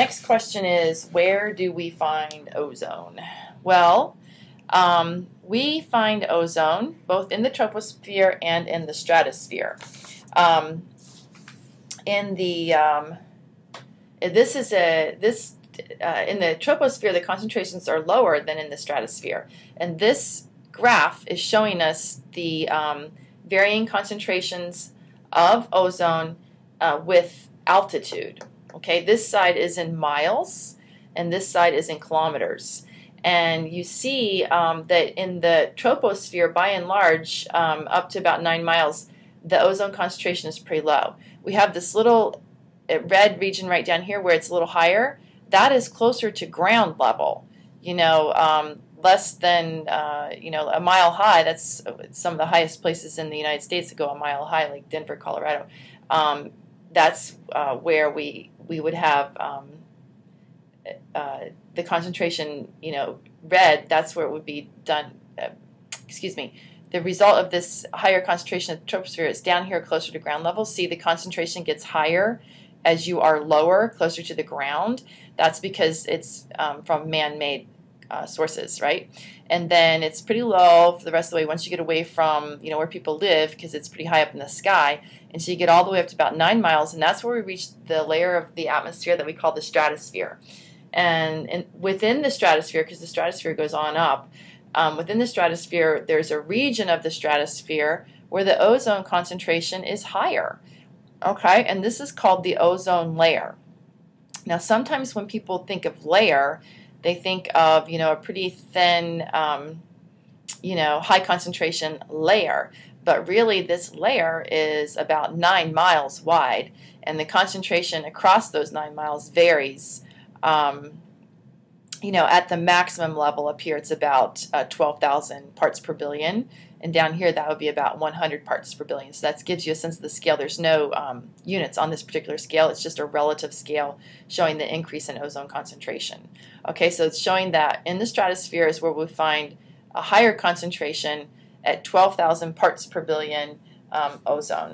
next question is where do we find ozone? Well, um, we find ozone both in the troposphere and in the stratosphere. Um, in the um, this is a this uh, in the troposphere the concentrations are lower than in the stratosphere, and this graph is showing us the um, varying concentrations of ozone uh, with altitude. Okay, this side is in miles, and this side is in kilometers. And you see um, that in the troposphere, by and large, um, up to about nine miles, the ozone concentration is pretty low. We have this little uh, red region right down here where it's a little higher. That is closer to ground level. You know, um, less than uh, you know a mile high. That's some of the highest places in the United States that go a mile high, like Denver, Colorado. Um, that's uh, where we we would have um, uh, the concentration, you know, red. That's where it would be done. Uh, excuse me. The result of this higher concentration of the troposphere is down here closer to ground level. See, the concentration gets higher as you are lower, closer to the ground. That's because it's um, from man-made uh, sources, right? And then it's pretty low for the rest of the way once you get away from you know where people live because it's pretty high up in the sky. And so you get all the way up to about nine miles, and that's where we reach the layer of the atmosphere that we call the stratosphere. And, and within the stratosphere, because the stratosphere goes on up, um, within the stratosphere, there's a region of the stratosphere where the ozone concentration is higher. Okay, and this is called the ozone layer. Now, sometimes when people think of layer, they think of, you know, a pretty thin, um, you know, high concentration layer. But really, this layer is about nine miles wide, and the concentration across those nine miles varies. Um, you know, at the maximum level up here, it's about uh, 12,000 parts per billion. And down here, that would be about 100 parts per billion. So that gives you a sense of the scale. There's no um, units on this particular scale. It's just a relative scale showing the increase in ozone concentration. Okay, so it's showing that in the stratosphere is where we find a higher concentration at 12,000 parts per billion um, ozone.